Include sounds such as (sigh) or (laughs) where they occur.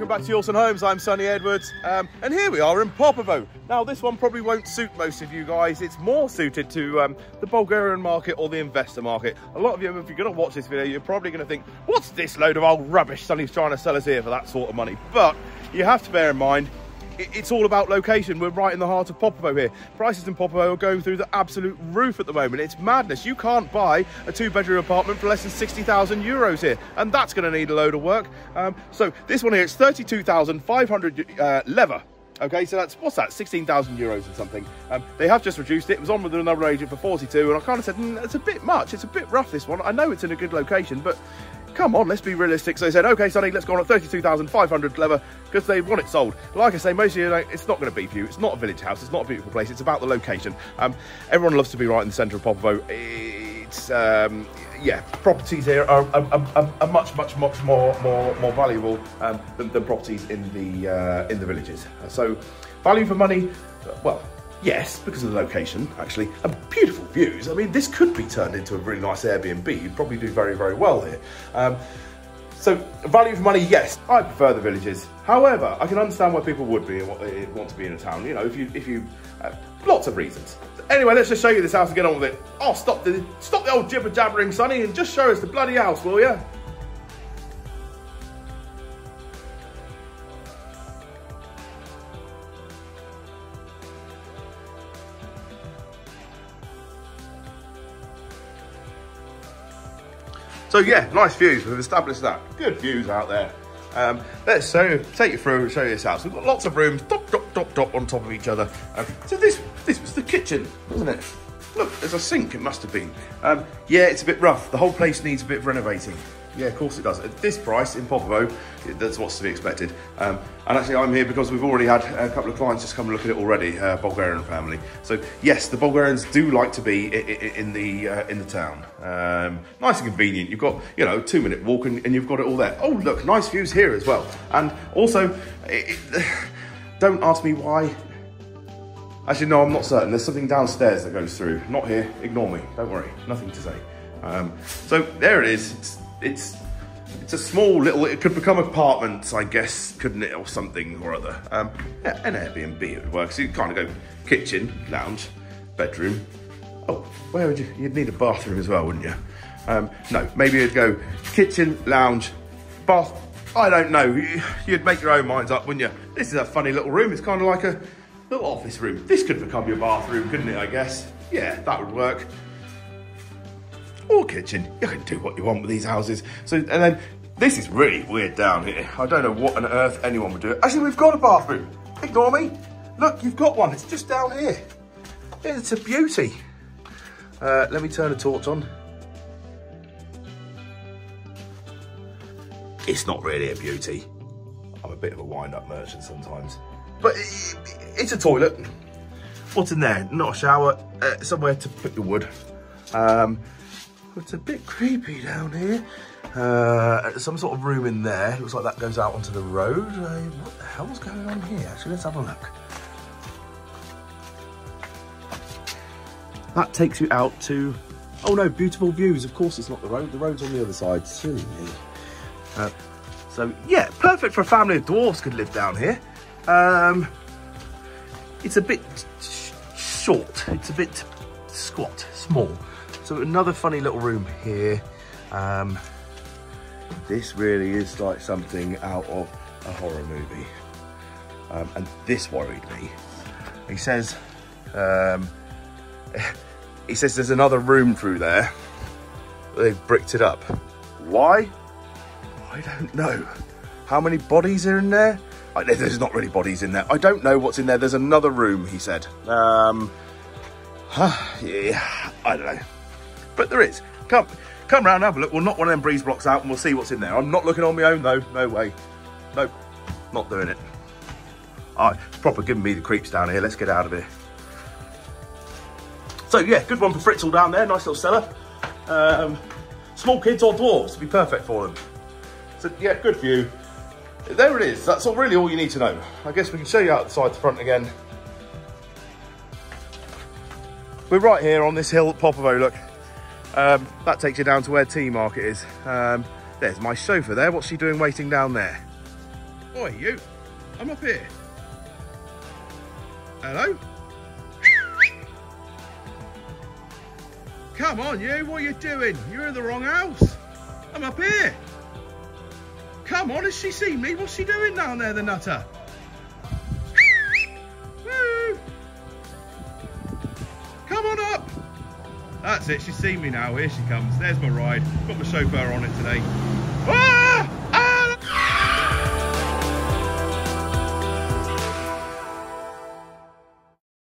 welcome back to Yulson Homes. I'm Sonny Edwards, um, and here we are in Popovo. Now, this one probably won't suit most of you guys. It's more suited to um, the Bulgarian market or the investor market. A lot of you, if you're going to watch this video, you're probably going to think, what's this load of old rubbish Sonny's trying to sell us here for that sort of money? But you have to bear in mind, it's all about location. We're right in the heart of Popovo here. Prices in Popovo are going through the absolute roof at the moment. It's madness. You can't buy a two bedroom apartment for less than 60,000 euros here. And that's going to need a load of work. Um, so this one here, it's 32,500 uh, leva. Okay, so that's, what's that, 16,000 euros or something. Um, they have just reduced it. It was on with another agent for 42, and I kind of said, mm, it's a bit much. It's a bit rough, this one. I know it's in a good location, but come on, let's be realistic. So they said, okay, Sonny, let's go on at 32,500 leva because they want it sold. Like I say, most of you it's not going to be for you. It's not a village house. It's not a beautiful place. It's about the location. Um, everyone loves to be right in the centre of Popovo. It's, um, yeah, properties here are, are, are, are, much, much, much more, more, more valuable um, than, than, properties in the, uh, in the villages. So value for money, well, Yes, because of the location, actually, and beautiful views. I mean, this could be turned into a really nice Airbnb. You'd probably do very, very well here. Um, so, value for money, yes, I prefer the villages. However, I can understand why people would be want to be in a town. You know, if you, if you, uh, lots of reasons. Anyway, let's just show you this house and get on with it. Oh, stop the, stop the old jibber jabbering, Sonny, and just show us the bloody house, will you? So yeah, nice views. We've established that. Good views out there. Um, let's show, take you through, show you this house. We've got lots of rooms, dop, dop, dop, dop on top of each other. Um, so this, this was the kitchen, wasn't it? Look, there's a sink, it must have been. Um, yeah, it's a bit rough. The whole place needs a bit of renovating. Yeah, of course it does. At this price in Popovo, that's what's to be expected. Um, and actually, I'm here because we've already had a couple of clients just come and look at it already, uh, Bulgarian family. So yes, the Bulgarians do like to be in the uh, in the town. Um, nice and convenient. You've got you know two minute walk and, and, you've got it all there. Oh look, nice views here as well. And also, it, it, (sighs) don't ask me why. Actually, no, I'm not certain. There's something downstairs that goes through. Not here. Ignore me. Don't worry. Nothing to say. Um, so there it is. It's, it's it's a small little, it could become apartments, I guess, couldn't it, or something or other. Um, yeah, an Airbnb it would work. So you kind of go kitchen, lounge, bedroom. Oh, where would you, you'd need a bathroom as well, wouldn't you? Um, no, maybe you'd go kitchen, lounge, bath. I don't know. You'd make your own minds up, wouldn't you? This is a funny little room. It's kind of like a little office room. This could become your bathroom, couldn't it, I guess? Yeah, that would work or kitchen. You can do what you want with these houses. So, and then this is really weird down here. I don't know what on earth anyone would do. Actually, we've got a bathroom. Ignore me. Look, you've got one. It's just down here. It's a beauty. Uh, let me turn the torch on. It's not really a beauty. I'm a bit of a wind-up merchant sometimes. But it's a toilet. What's in there? Not a shower. Uh, somewhere to put your wood. Um, it's a bit creepy down here. Uh, some sort of room in there. Looks like that goes out onto the road. Uh, what the hell's going on here? Actually, let's have a look. That takes you out to... Oh no, beautiful views. Of course it's not the road. The road's on the other side. Silly. Uh, so, yeah, perfect for a family of dwarfs could live down here. Um, it's a bit short. It's a bit squat, small. So another funny little room here. Um, this really is like something out of a horror movie. Um, and this worried me. He says, um, (laughs) he says there's another room through there. They've bricked it up. Why? I don't know. How many bodies are in there? I, there's not really bodies in there. I don't know what's in there. There's another room, he said. Um, huh, (sighs) yeah, I don't know but there is. Come, come round have a look. We'll knock one of them breeze blocks out and we'll see what's in there. I'm not looking on my own though, no way. Nope, not doing it. All right, proper giving me the creeps down here. Let's get out of here. So yeah, good one for Fritzl down there, nice little cellar. Um, small kids or dwarves would be perfect for them. So yeah, good view. There it is, that's all, really all you need to know. I guess we can show you out the front again. We're right here on this hill at Popovo, look. Um, that takes you down to where T Market is. Um, there's my chauffeur there. What's she doing waiting down there? Oi, you. I'm up here. Hello? (laughs) Come on, you. What are you doing? You're in the wrong house. I'm up here. Come on, has she seen me? What's she doing down there, the nutter? That's it. She's seen me now. Here she comes. There's my ride. Got my chauffeur on it today. Ah!